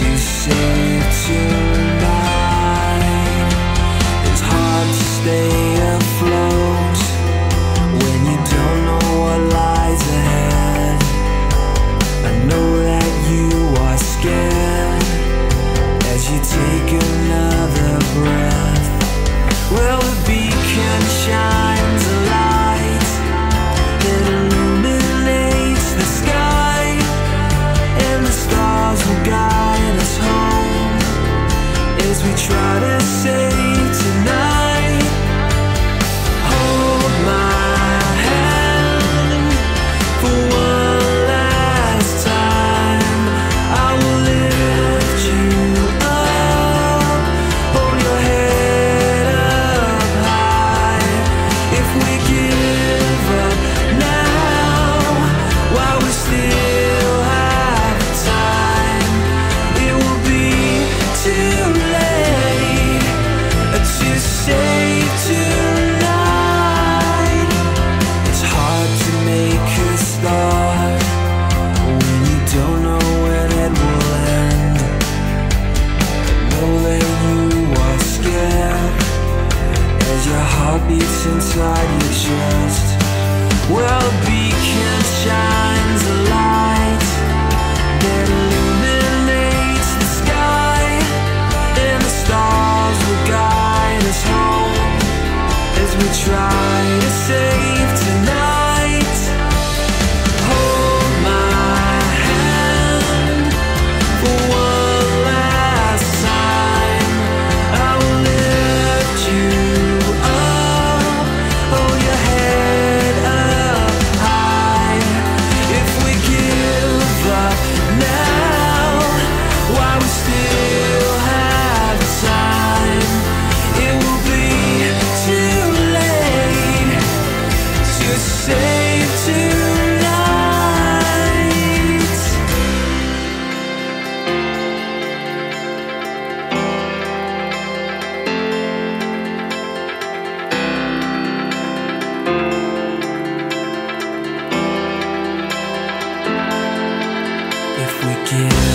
to save It's hard to stay afloat When you don't know what lies ahead. I know that you are scared As you try we try. give